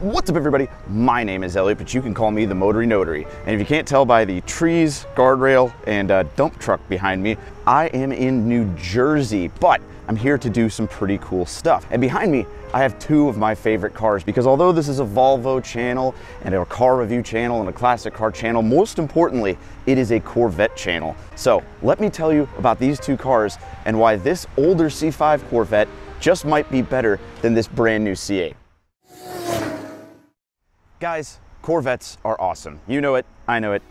What's up everybody? My name is Elliott, but you can call me the Motory Notary. And if you can't tell by the trees, guardrail, and uh, dump truck behind me, I am in New Jersey, but I'm here to do some pretty cool stuff. And behind me, I have two of my favorite cars because although this is a Volvo channel and a car review channel and a classic car channel, most importantly, it is a Corvette channel. So let me tell you about these two cars and why this older C5 Corvette just might be better than this brand new C8. Guys, Corvettes are awesome. You know it, I know it,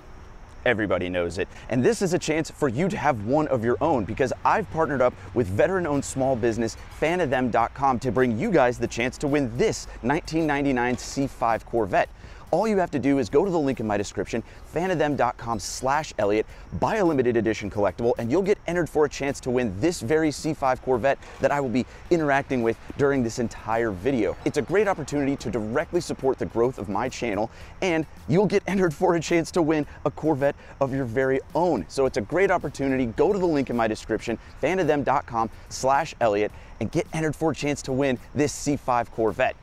everybody knows it. And this is a chance for you to have one of your own because I've partnered up with veteran-owned small business fanathem.com to bring you guys the chance to win this 1999 C5 Corvette. All you have to do is go to the link in my description, fanathem.com slash Elliott, buy a limited edition collectible, and you'll get entered for a chance to win this very C5 Corvette that I will be interacting with during this entire video. It's a great opportunity to directly support the growth of my channel, and you'll get entered for a chance to win a Corvette of your very own. So it's a great opportunity. Go to the link in my description, fanathem.com slash Elliott, and get entered for a chance to win this C5 Corvette.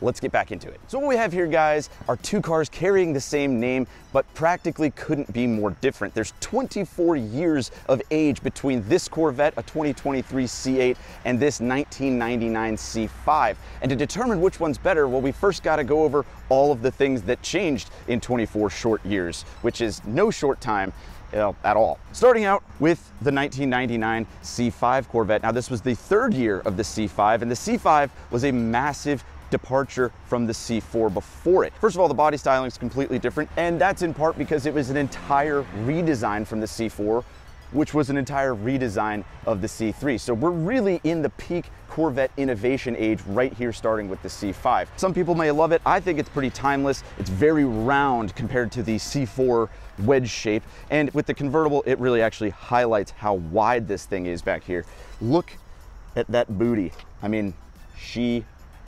Let's get back into it. So what we have here, guys, are two cars carrying the same name, but practically couldn't be more different. There's 24 years of age between this Corvette, a 2023 C8, and this 1999 C5. And to determine which one's better, well, we first got to go over all of the things that changed in 24 short years, which is no short time uh, at all. Starting out with the 1999 C5 Corvette. Now this was the third year of the C5 and the C5 was a massive departure from the C4 before it. First of all, the body styling is completely different, and that's in part because it was an entire redesign from the C4 which was an entire redesign of the C3. So we're really in the peak Corvette innovation age right here starting with the C5. Some people may love it. I think it's pretty timeless. It's very round compared to the C4 wedge shape. And with the convertible, it really actually highlights how wide this thing is back here. Look at that booty. I mean, she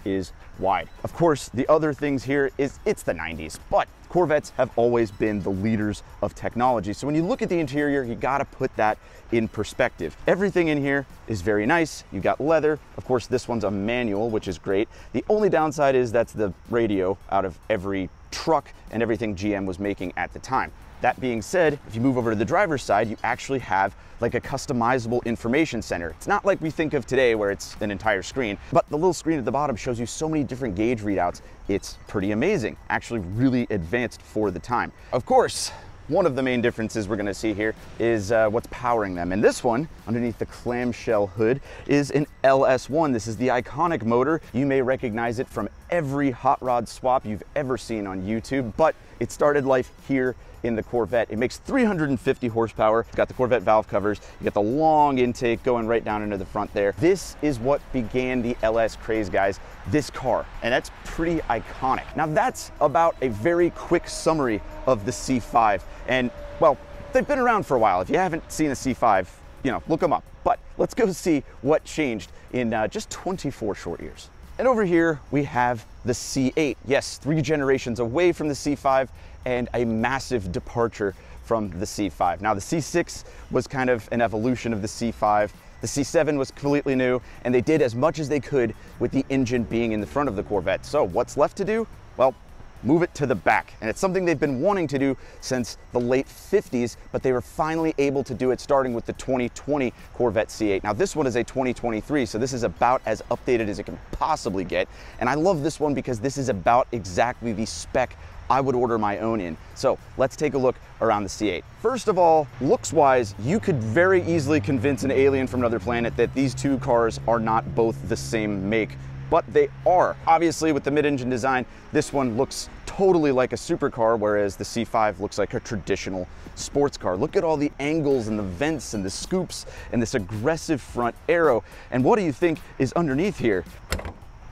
is wide. Of course, the other things here is it's the 90s, but Corvettes have always been the leaders of technology. So when you look at the interior, you gotta put that in perspective. Everything in here is very nice. You've got leather. Of course, this one's a manual, which is great. The only downside is that's the radio out of every truck and everything GM was making at the time. That being said, if you move over to the driver's side, you actually have like a customizable information center. It's not like we think of today where it's an entire screen, but the little screen at the bottom shows you so many different gauge readouts. It's pretty amazing, actually really advanced for the time. Of course, one of the main differences we're gonna see here is uh, what's powering them. And this one, underneath the clamshell hood, is an LS1. This is the iconic motor. You may recognize it from every hot rod swap you've ever seen on YouTube, but it started life here in the Corvette. It makes 350 horsepower. Got the Corvette valve covers. You got the long intake going right down into the front there. This is what began the LS craze, guys, this car. And that's pretty iconic. Now that's about a very quick summary of the C5. And well, they've been around for a while. If you haven't seen a C5, you know, look them up. But let's go see what changed in uh, just 24 short years. And over here we have the C8. Yes, three generations away from the C5 and a massive departure from the C5. Now the C6 was kind of an evolution of the C5. The C7 was completely new and they did as much as they could with the engine being in the front of the Corvette. So what's left to do? Well, move it to the back. And it's something they've been wanting to do since the late 50s, but they were finally able to do it starting with the 2020 Corvette C8. Now this one is a 2023, so this is about as updated as it can possibly get. And I love this one because this is about exactly the spec I would order my own in. So let's take a look around the C8. First of all, looks wise, you could very easily convince an alien from another planet that these two cars are not both the same make but they are. Obviously with the mid-engine design, this one looks totally like a supercar, whereas the C5 looks like a traditional sports car. Look at all the angles and the vents and the scoops and this aggressive front aero. And what do you think is underneath here?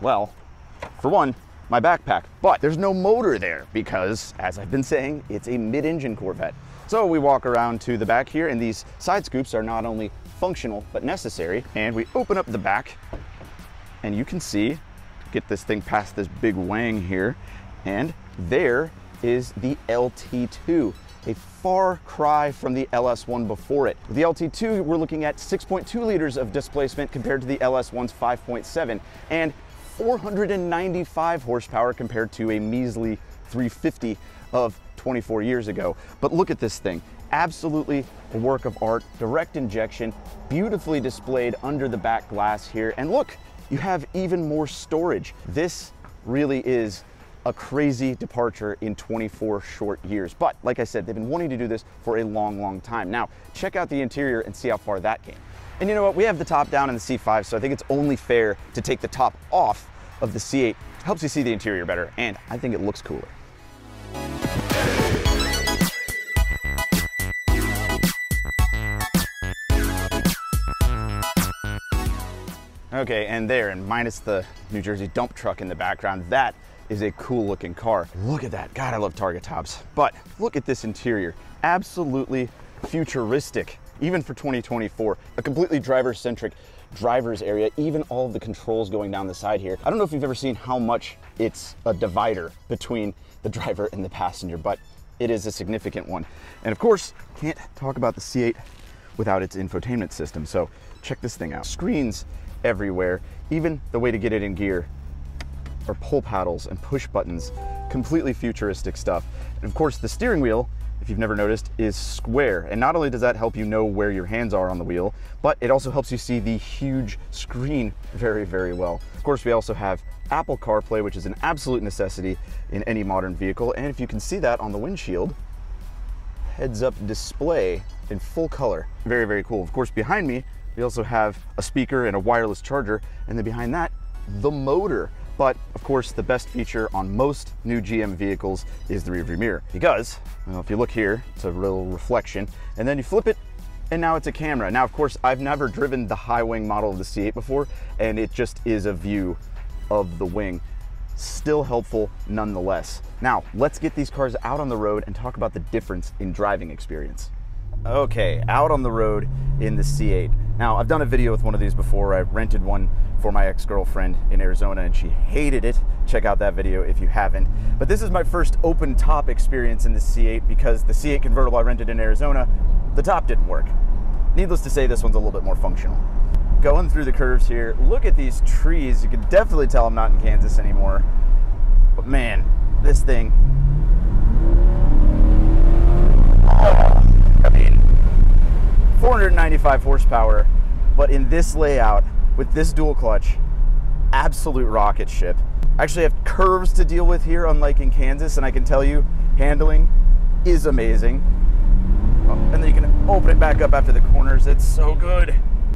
Well, for one, my backpack, but there's no motor there because, as I've been saying, it's a mid-engine Corvette. So we walk around to the back here and these side scoops are not only functional, but necessary. And we open up the back and you can see, get this thing past this big wang here, and there is the LT2, a far cry from the LS1 before it. The LT2, we're looking at 6.2 liters of displacement compared to the LS1's 5.7, and 495 horsepower compared to a measly 350 of 24 years ago. But look at this thing. Absolutely a work of art, direct injection, beautifully displayed under the back glass here. And look, you have even more storage. This really is a crazy departure in 24 short years. But like I said, they've been wanting to do this for a long, long time. Now, check out the interior and see how far that came. And you know what, we have the top down in the C5, so I think it's only fair to take the top off of the C8. Helps you see the interior better, and I think it looks cooler. Okay, and there, and minus the New Jersey dump truck in the background, that is a cool looking car. Look at that. God, I love Targa tops. But look at this interior. Absolutely futuristic, even for 2024. A completely driver-centric driver's area, even all of the controls going down the side here. I don't know if you've ever seen how much it's a divider between the driver and the passenger, but it is a significant one. And of course, can't talk about the C8 without its infotainment system. So check this thing out. Screens everywhere, even the way to get it in gear are pull paddles and push buttons, completely futuristic stuff. And of course, the steering wheel, if you've never noticed, is square. And not only does that help you know where your hands are on the wheel, but it also helps you see the huge screen very, very well. Of course, we also have Apple CarPlay, which is an absolute necessity in any modern vehicle. And if you can see that on the windshield, heads up display in full color. Very, very cool. Of course, behind me, we also have a speaker and a wireless charger. And then behind that, the motor. But of course, the best feature on most new GM vehicles is the rearview mirror because, well, if you look here, it's a real reflection, and then you flip it, and now it's a camera. Now, of course, I've never driven the high wing model of the C8 before, and it just is a view of the wing. Still helpful nonetheless. Now, let's get these cars out on the road and talk about the difference in driving experience. Okay, out on the road in the C8. Now, I've done a video with one of these before. I rented one for my ex-girlfriend in Arizona and she hated it. Check out that video if you haven't. But this is my first open top experience in the C8 because the C8 convertible I rented in Arizona, the top didn't work. Needless to say, this one's a little bit more functional. Going through the curves here, look at these trees. You can definitely tell I'm not in Kansas anymore. But man, this thing, oh, 495 horsepower, but in this layout, with this dual clutch, absolute rocket ship. I actually have curves to deal with here, unlike in Kansas, and I can tell you, handling is amazing. Oh, and then you can open it back up after the corners. It's so good.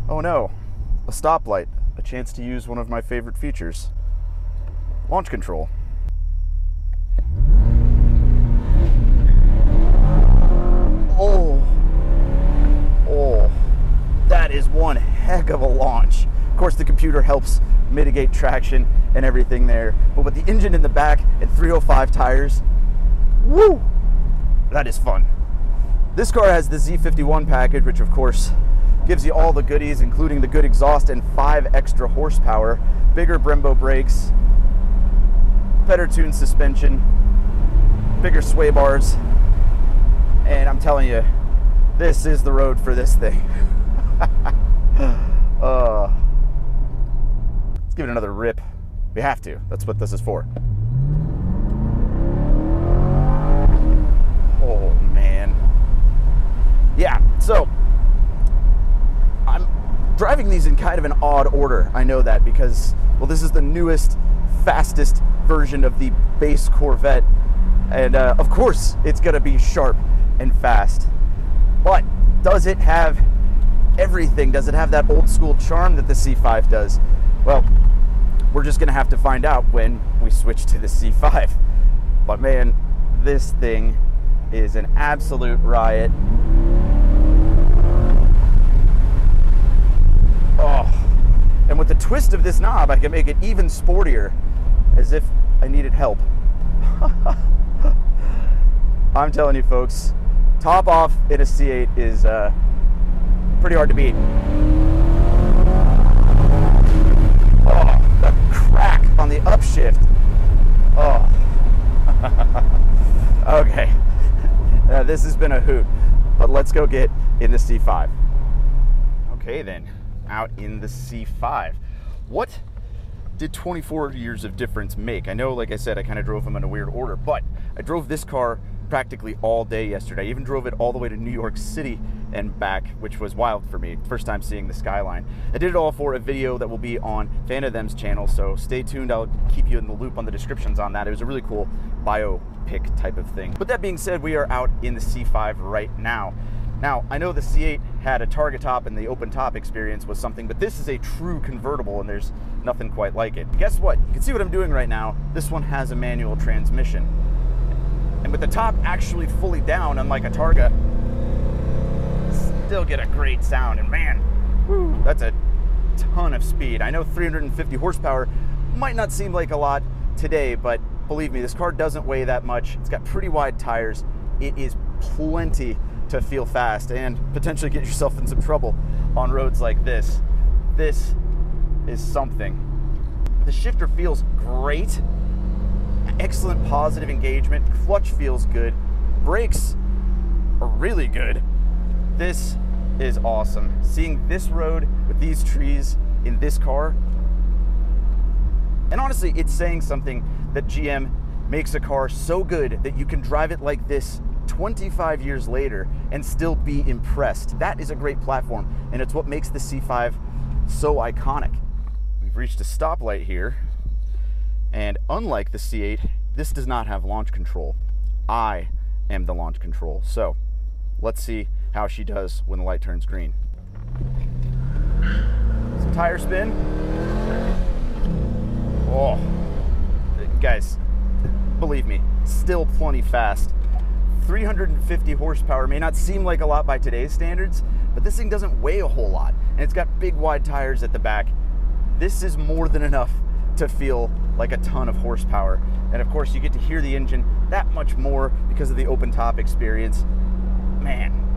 Oh no, a stoplight, a chance to use one of my favorite features. Launch control. That is one heck of a launch. Of course, the computer helps mitigate traction and everything there, but with the engine in the back and 305 tires, woo, that is fun. This car has the Z51 package, which of course gives you all the goodies, including the good exhaust and five extra horsepower, bigger Brembo brakes, better tuned suspension, bigger sway bars, and I'm telling you, this is the road for this thing. uh, let's give it another rip. We have to. That's what this is for. Oh, man. Yeah, so I'm driving these in kind of an odd order. I know that because, well, this is the newest, fastest version of the base Corvette. And uh, of course, it's going to be sharp and fast. But does it have everything? Does it have that old school charm that the C5 does? Well, we're just gonna have to find out when we switch to the C5. But man, this thing is an absolute riot. Oh, and with the twist of this knob, I can make it even sportier, as if I needed help. I'm telling you folks, top off in a C8 is uh, pretty hard to beat. Oh, the crack on the upshift. Oh. okay, uh, this has been a hoot, but let's go get in the C5. Okay then, out in the C5. What did 24 years of difference make? I know, like I said, I kind of drove them in a weird order, but I drove this car practically all day yesterday. I even drove it all the way to New York City and back, which was wild for me. First time seeing the skyline. I did it all for a video that will be on Fan of Them's channel, so stay tuned. I'll keep you in the loop on the descriptions on that. It was a really cool biopic type of thing. But that being said, we are out in the C5 right now. Now, I know the C8 had a Targa top and the open top experience was something, but this is a true convertible and there's nothing quite like it. Guess what? You can see what I'm doing right now. This one has a manual transmission. And with the top actually fully down, unlike a Targa, still get a great sound. And man, whew, that's a ton of speed. I know 350 horsepower might not seem like a lot today, but believe me, this car doesn't weigh that much. It's got pretty wide tires. It is plenty to feel fast and potentially get yourself in some trouble on roads like this. This is something. The shifter feels great. Excellent positive engagement. Clutch feels good. Brakes are really good. This is awesome. Seeing this road with these trees in this car, and honestly, it's saying something that GM makes a car so good that you can drive it like this 25 years later and still be impressed. That is a great platform, and it's what makes the C5 so iconic. We've reached a stoplight here, and unlike the C8, this does not have launch control. I am the launch control. So let's see how she does when the light turns green. Some tire spin. Oh, guys, believe me, still plenty fast. 350 horsepower may not seem like a lot by today's standards, but this thing doesn't weigh a whole lot. And it's got big wide tires at the back. This is more than enough to feel like a ton of horsepower. And of course, you get to hear the engine that much more because of the open top experience. Man,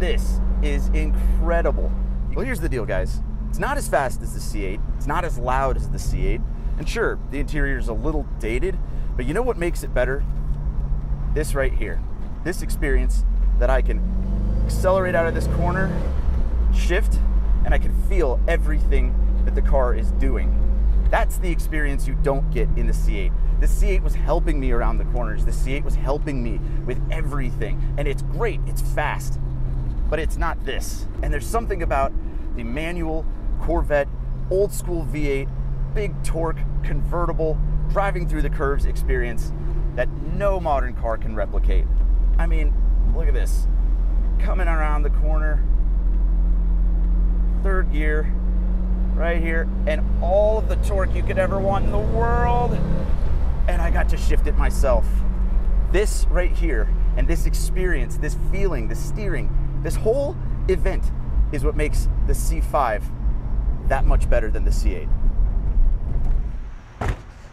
this is incredible. Well, here's the deal, guys. It's not as fast as the C8. It's not as loud as the C8. And sure, the interior is a little dated, but you know what makes it better? This right here this experience that I can accelerate out of this corner, shift, and I can feel everything that the car is doing. That's the experience you don't get in the C8. The C8 was helping me around the corners. The C8 was helping me with everything. And it's great, it's fast, but it's not this. And there's something about the manual Corvette, old school V8, big torque, convertible, driving through the curves experience that no modern car can replicate. I mean, look at this. Coming around the corner, third gear, right here, and all of the torque you could ever want in the world. And I got to shift it myself. This right here, and this experience, this feeling, the steering, this whole event is what makes the C5 that much better than the C8.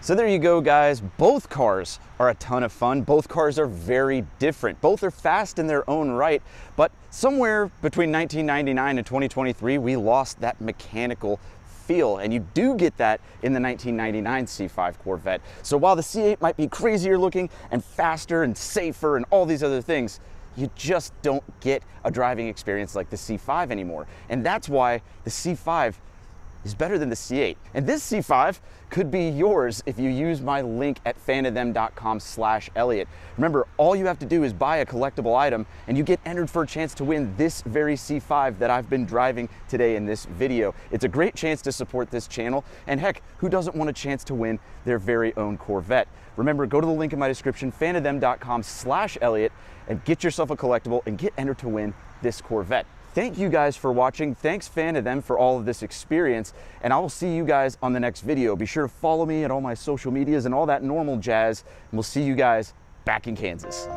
So there you go, guys. Both cars are a ton of fun. Both cars are very different. Both are fast in their own right, but somewhere between 1999 and 2023, we lost that mechanical feel, and you do get that in the 1999 C5 Corvette. So while the C8 might be crazier looking and faster and safer and all these other things, you just don't get a driving experience like the C5 anymore. And that's why the C5 is better than the C8. And this C5 could be yours if you use my link at fanathem.com slash Elliott. Remember, all you have to do is buy a collectible item and you get entered for a chance to win this very C5 that I've been driving today in this video. It's a great chance to support this channel and heck, who doesn't want a chance to win their very own Corvette? Remember, go to the link in my description, fanathem.com slash Elliott and get yourself a collectible and get entered to win this Corvette. Thank you guys for watching. Thanks fan of them for all of this experience. And I will see you guys on the next video. Be sure to follow me at all my social medias and all that normal jazz. And we'll see you guys back in Kansas.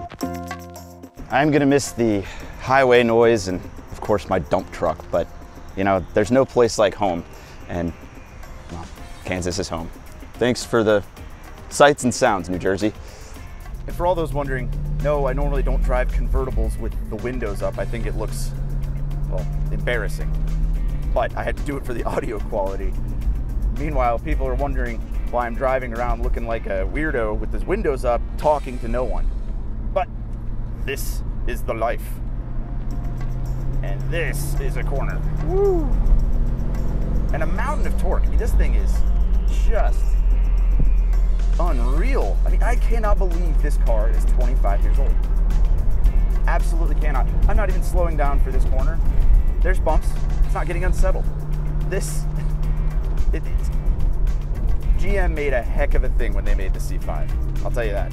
I'm gonna miss the highway noise and of course my dump truck, but you know, there's no place like home and well, Kansas is home. Thanks for the sights and sounds, New Jersey. And for all those wondering, no, I normally don't drive convertibles with the windows up. I think it looks well, embarrassing. But I had to do it for the audio quality. Meanwhile, people are wondering why I'm driving around looking like a weirdo with his windows up, talking to no one. But this is the life. And this is a corner. Woo! And a mountain of torque. I mean, this thing is just unreal. I mean, I cannot believe this car is 25 years old. Absolutely cannot. I'm not even slowing down for this corner. There's bumps. It's not getting unsettled. This, it, GM made a heck of a thing when they made the C5. I'll tell you that.